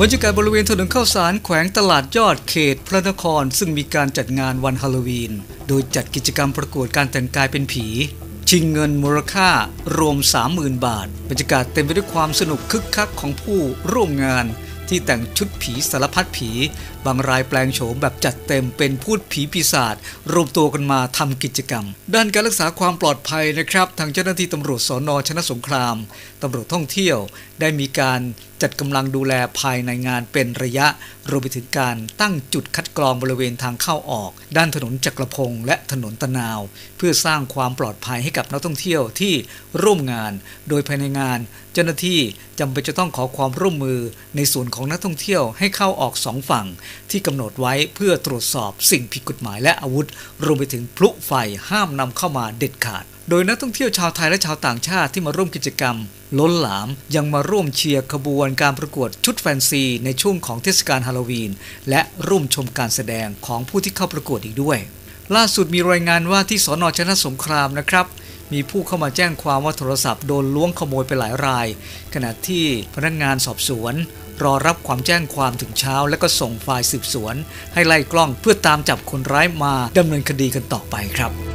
บรรยากาศบริเวณถนนข้าวสารแขวงตลาดยอดเขตพระนคร ซึ่งมีการจัดงานวันฮาโลวีน โดยจัดกิจกรรมประกวดการแต่งกายเป็นผี ชิงเงินมูลค่ารวม 30,000 บาท บรรยากาศเต็มไปด้วยความสนุกคึกคักของผู้ร่วมงาน ที่แต่งชุดผีสารพัดผี บางรายแปลงโฉมแบบจัดเต็มเป็นพูดผีปีศาจรวมตัวกันมาทำกิจกรรม ด้านการรักษาความปลอดภัยนะครับ ทางเจ้าหน้าที่ตำรวจสอนอชนะสงครามตำรวจท่องเที่ยวได้มีการ จัดกำลังดูแลภายในงานเป็นระยะรวมไปถึงการตั้งจุดคัดกรองบริเวณทางเข้าออก ด้านถนนจักรพงศ์และถนนตะนาว เพื่อสร้างความปลอดภัยให้กับนักท่องเที่ยวที่ร่วมงาน โดยภายในงาน เจ้าหน้าที่จำเป็นจะต้องขอความร่วมมือในส่วนของนักท่องเที่ยวให้เข้าออกสองฝั่ง ที่กำหนดไว้เพื่อตรวจสอบสิ่งผิดกฎหมายและอาวุธ รวมไปถึงพลุไฟห้ามนำเข้ามาเด็ดขาด โดยนักท่องเที่ยวชาวไทยและชาวต่างชาติที่มาร่วมกิจกรรม ล้นหลามยังมาร่วมเชียร์ขบวนการประกวดชุดแฟนซีในช่วงของเทศกาลฮาโลวีน และร่วมชมการแสดงของผู้ที่เข้าประกวดอีกด้วย ล่าสุดมีรายงานว่าที่สอนอชนะสงครามนะครับมีผู้เข้ามาแจ้งความว่าโทรศัพท์โดนล้วงขโมยไปหลายราย ขณะที่พนักงานสอบสวน รอรับความแจ้งความถึงเช้า แล้วก็ส่งฝ่ายสืบสวน ให้ไล่กล้องเพื่อตามจับคนร้ายมาดำเนินคดีกันต่อไปครับ